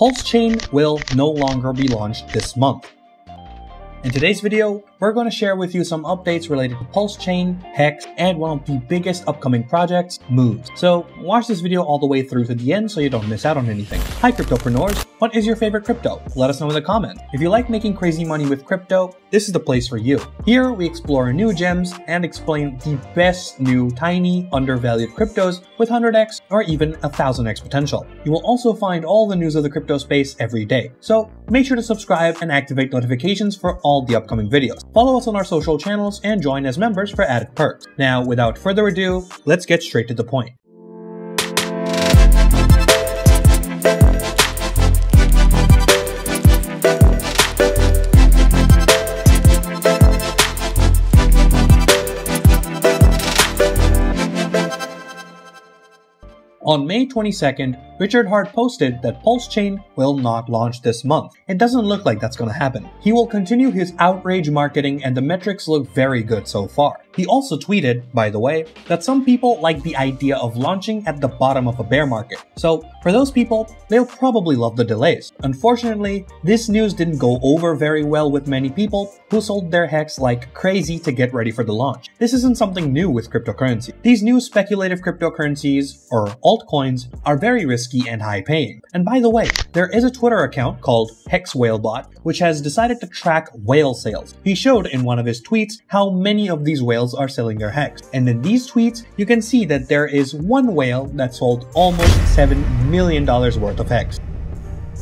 Pulse Chain will no longer be launched this month. In today's video, we're going to share with you some updates related to Pulse Chain, Hex, and one of the biggest upcoming projects, MoveZ. So watch this video all the way through to the end so you don't miss out on anything. Hi cryptopreneurs, what is your favorite crypto? Let us know in the comments. If you like making crazy money with crypto, this is the place for you. Here we explore new gems and explain the best new tiny undervalued cryptos with 100x or even 1000x potential. You will also find all the news of the crypto space every day. So make sure to subscribe and activate notifications for all the upcoming videos. Follow us on our social channels and join as members for added perks. Now, without further ado, let's get straight to the point. On May 22nd, Richard Heart posted that Pulse Chain will not launch this month. It doesn't look like that's gonna happen. He will continue his outrage marketing and the metrics look very good so far. He also tweeted, by the way, that some people like the idea of launching at the bottom of a bear market. So, for those people, they'll probably love the delays. Unfortunately, this news didn't go over very well with many people who sold their hex like crazy to get ready for the launch. This isn't something new with cryptocurrency. These new speculative cryptocurrencies, or altcoins, are very risky and high paying. And by the way, there is a Twitter account called Hex Whalebot, which has decided to track whale sales. He showed in one of his tweets how many of these whales whales are selling their hex. And in these tweets, you can see that there is one whale that sold almost $7 million worth of hex.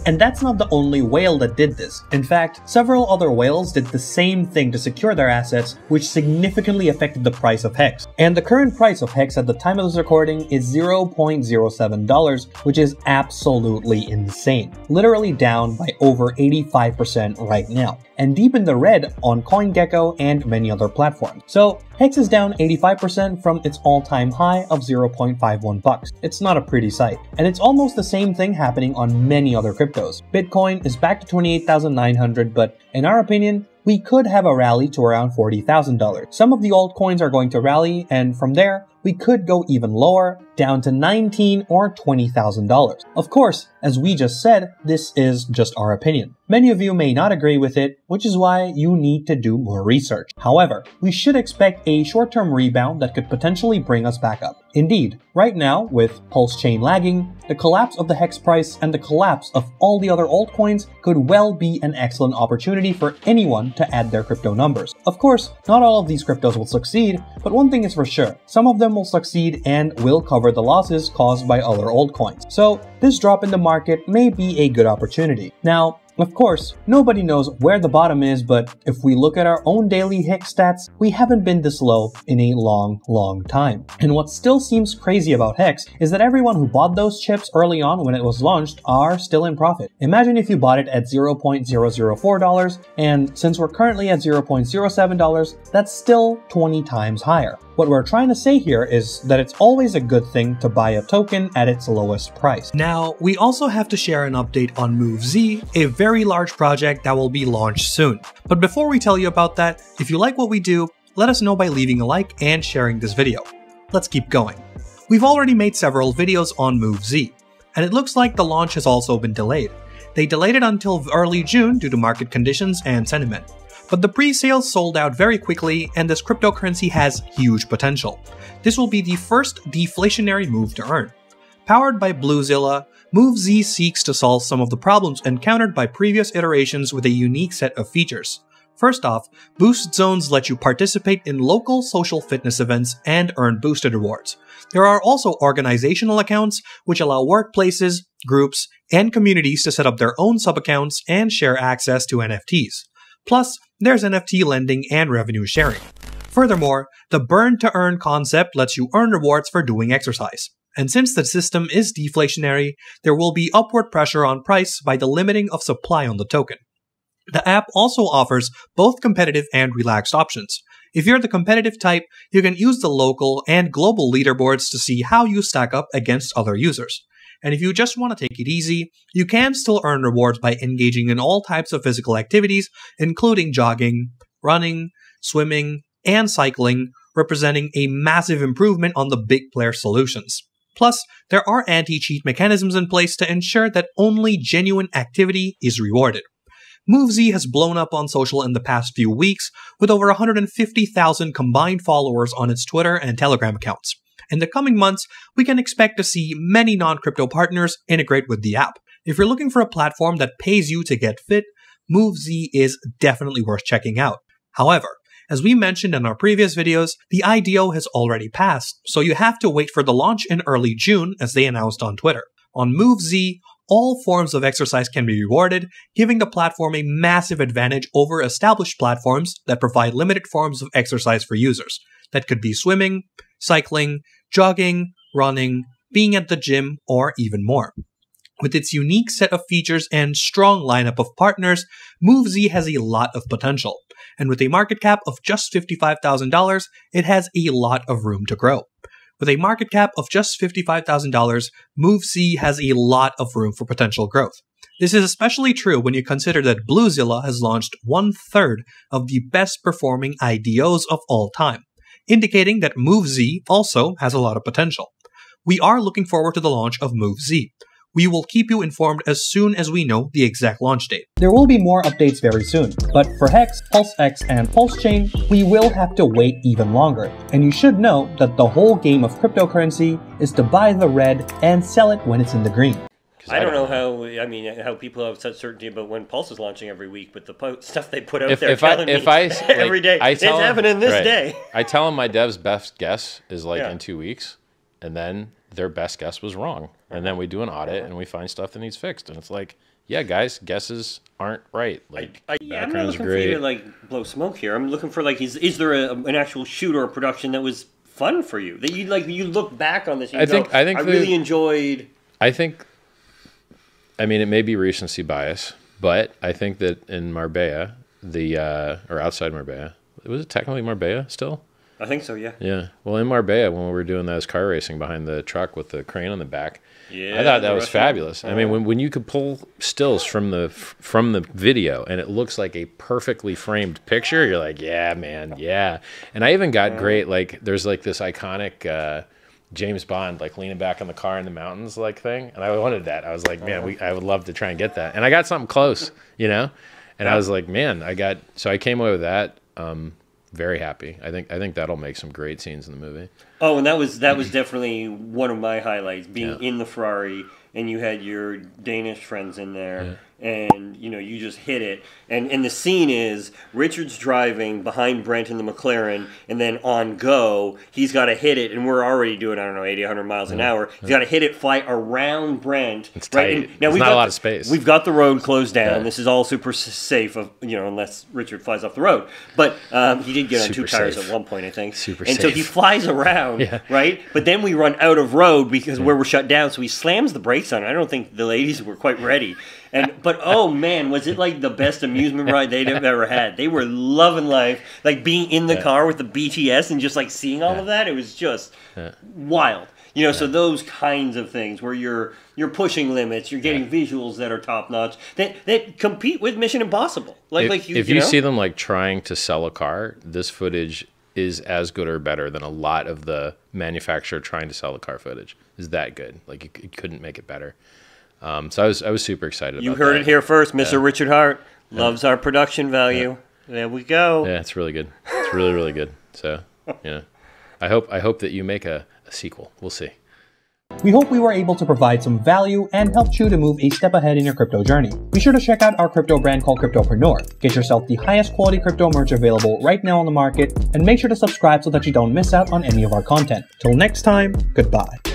And that's not the only whale that did this. In fact, several other whales did the same thing to secure their assets, which significantly affected the price of Hex. And the current price of Hex at the time of this recording is $0.07, which is absolutely insane. Literally down by over 85% right now and deep in the red on CoinGecko and many other platforms. So Hex is down 85% from its all-time high of 0.51 bucks. It's not a pretty sight. And it's almost the same thing happening on many other cryptos. Bitcoin is back to 28,900, but in our opinion, we could have a rally to around $40,000. Some of the altcoins are going to rally, and from there, we could go even lower, down to $19 or $20,000. Of course, as we just said, this is just our opinion. Many of you may not agree with it, which is why you need to do more research. However, we should expect a short-term rebound that could potentially bring us back up. Indeed, right now, with Pulse Chain lagging, the collapse of the Hex price and the collapse of all the other altcoins could well be an excellent opportunity for anyone to add their crypto numbers. Of course, not all of these cryptos will succeed, but one thing is for sure, some of them will succeed and will cover the losses caused by other altcoins. So this drop in the market may be a good opportunity. Now, of course, nobody knows where the bottom is, but if we look at our own daily Hex stats, we haven't been this low in a long, long time. And what still seems crazy about Hex is that everyone who bought those chips early on when it was launched are still in profit. Imagine if you bought it at $0.004, and since we're currently at $0.07, that's still 20 times higher. What we're trying to say here is that it's always a good thing to buy a token at its lowest price. Now, we also have to share an update on MoveZ, a very large project that will be launched soon. But before we tell you about that, if you like what we do, let us know by leaving a like and sharing this video. Let's keep going. We've already made several videos on MoveZ, and it looks like the launch has also been delayed. They delayed it until early June due to market conditions and sentiment. But the pre-sales sold out very quickly, and this cryptocurrency has huge potential. This will be the first deflationary move to earn. Powered by Bluezilla, MoveZ seeks to solve some of the problems encountered by previous iterations with a unique set of features. First off, Boost Zones let you participate in local social fitness events and earn boosted rewards. There are also organizational accounts, which allow workplaces, groups, and communities to set up their own sub-accounts and share access to NFTs. Plus, there's NFT lending and revenue sharing. Furthermore, the burn to earn concept lets you earn rewards for doing exercise. And since the system is deflationary, there will be upward pressure on price by the limiting of supply on the token. The app also offers both competitive and relaxed options. If you're the competitive type, you can use the local and global leaderboards to see how you stack up against other users. And if you just want to take it easy, you can still earn rewards by engaging in all types of physical activities, including jogging, running, swimming, and cycling, representing a massive improvement on the big player solutions. Plus, there are anti-cheat mechanisms in place to ensure that only genuine activity is rewarded. MoveZ has blown up on social in the past few weeks, with over 150,000 combined followers on its Twitter and Telegram accounts. In the coming months, we can expect to see many non-crypto partners integrate with the app. If you're looking for a platform that pays you to get fit, MoveZ is definitely worth checking out. However, as we mentioned in our previous videos, the IDO has already passed, so you have to wait for the launch in early June as they announced on Twitter. On MoveZ, all forms of exercise can be rewarded, giving the platform a massive advantage over established platforms that provide limited forms of exercise for users. That could be swimming, cycling, jogging, running, being at the gym, or even more. With its unique set of features and strong lineup of partners, MoveZ has a lot of potential. And with a market cap of just $55,000, it has a lot of room to grow. With a market cap of just $55,000, MoveZ has a lot of room for potential growth. This is especially true when you consider that Bluezilla has launched one third of the best performing IDOs of all time, indicating that Move Z also has a lot of potential. We are looking forward to the launch of Move Z. we will keep you informed as soon as we know the exact launch date. There will be more updates very soon, but for Hex, PulseX, and PulseChain, we will have to wait even longer. And you should know that the whole game of cryptocurrency is to buy the red and sell it when it's in the green. I don't know how. I mean, how people have such certainty about when Pulse is launching every week, but the po- stuff they put out if, there if telling I, if me I, like, every day I tell it's them, happening this right. day. I tell them my dev's best guess is like yeah. in two weeks, and then their best guess was wrong. And then we do an audit and we find stuff that needs fixed. And it's like, yeah, guys, guesses aren't right. Like, I, I, yeah, I'm not looking great. for you to like blow smoke here. I'm looking for like, is is there a, an actual shoot or a production that was fun for you that you like? You look back on this. I think I think I the, really enjoyed. I think. I mean, it may be recency bias, but I think that in Marbella, the uh, or outside Marbella, was it technically Marbella still? I think so, yeah. Yeah. Well, in Marbella, when we were doing those car racing behind the truck with the crane on the back, yeah, I thought that was fabulous. Oh. I mean, when, when you could pull stills from the from the video and it looks like a perfectly framed picture, you're like, yeah, man, yeah. And I even got great like there's like this iconic. Uh, James Bond like leaning back on the car in the mountains like thing, and I wanted that. I was like, man, we, I would love to try and get that, and I got something close, you know. And. I was like, man, I got so I came away with that. Um, very happy. I think I think that'll make some great scenes in the movie. Oh, and that was that was definitely one of my highlights being yeah. in the Ferrari and you had your Danish friends in there. Yeah and you know you just hit it and and the scene is richard's driving behind brent in the mclaren and then on go he's got to hit it and we're already doing i don't know 80 100 miles an hour he's got to hit it fly around brent it's tight right? now we've not a lot the, of space we've got the road closed down yeah. this is all super safe of you know unless richard flies off the road but um, he did get on two tires safe. at one point i think super and safe. so he flies around yeah. right but then we run out of road because yeah. where we're shut down so he slams the brakes on i don't think the ladies were quite ready and but oh man, was it like the best amusement ride they'd have ever had? They were loving life, like being in the yeah. car with the BTS and just like seeing all yeah. of that. It was just yeah. wild. You know, so those kinds of things where you're you're pushing limits, you're getting visuals that are top notch that that compete with Mission Impossible. Like if, like you, if you, you know? see them like trying to sell a car, this footage is as good or better than a lot of the manufacturer trying to sell the car footage. Is that good? Like you, you couldn't make it better. Um, so I was I was super excited. You heard that. it here first, Mr. Yeah. Richard Heart loves yeah. our production value. Yeah. There we go. Yeah, it's really good. It's really really good. So yeah, I hope I hope that you make a, a sequel. We'll see. We hope we were able to provide some value and help you to move a step ahead in your crypto journey. Be sure to check out our crypto brand called Cryptopreneur. Get yourself the highest quality crypto merch available right now on the market, and make sure to subscribe so that you don't miss out on any of our content. Till next time, goodbye.